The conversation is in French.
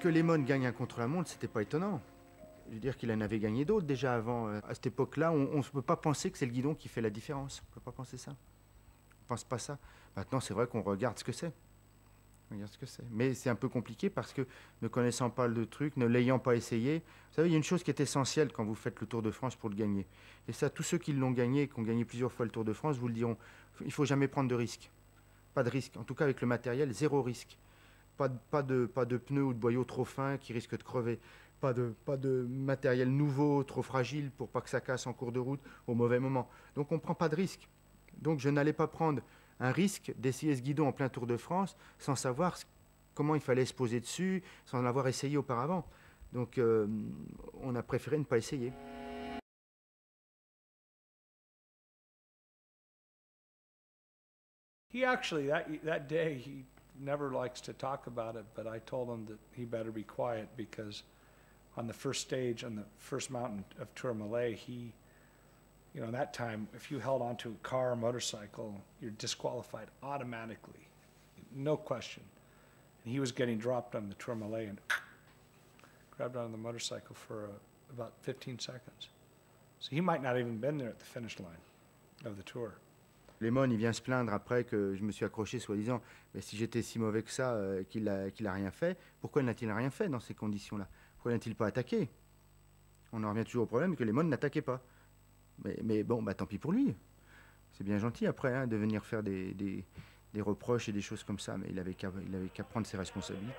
Que Lemon gagne un contre-la-montre, c'était pas étonnant. Je veux dire qu'il en avait gagné d'autres déjà avant. À cette époque-là, on ne peut pas penser que c'est le guidon qui fait la différence. On ne peut pas penser ça. On ne pense pas ça. Maintenant, c'est vrai qu'on regarde ce que c'est. Regarde ce que c'est. Mais c'est un peu compliqué parce que ne connaissant pas le truc, ne l'ayant pas essayé, vous savez, il y a une chose qui est essentielle quand vous faites le Tour de France pour le gagner. Et ça, tous ceux qui l'ont gagné, qui ont gagné plusieurs fois le Tour de France, vous le diront. Il faut jamais prendre de risques. Pas de risque. En tout cas, avec le matériel, zéro risque. Pas de, pas de, pneus ou de boyaux trop fins qui risquent de crever. Pas de, pas de matériel nouveau, trop fragile pour pas que ça casse en cours de route au mauvais moment. Donc on ne prend pas de risque. Donc je n'allais pas prendre un risque d'essayer ce guidon en plein Tour de France sans savoir comment il fallait se poser dessus, sans l'avoir essayé auparavant. Donc euh, on a préféré ne pas essayer. He actually, that, that never likes to talk about it, but I told him that he better be quiet because on the first stage, on the first mountain of Tour Tourmalet, he, you know, that time, if you held onto a car or motorcycle, you're disqualified automatically, no question. And he was getting dropped on the Tour Tourmalet and grabbed onto the motorcycle for uh, about 15 seconds. So he might not even been there at the finish line of the tour. Lemon, il vient se plaindre après que je me suis accroché, soi-disant, mais si j'étais si mauvais que ça, euh, qu'il n'a rien fait, pourquoi n'a-t-il rien fait dans ces conditions-là? Pourquoi n'a-t-il pas attaqué? On en revient toujours au problème que Lemon n'attaquait pas. Mais, mais, bon, bah, tant pis pour lui. C'est bien gentil après hein, de venir faire des, reproches et des choses comme ça, mais il avait qu'à qu prendre ses responsabilités.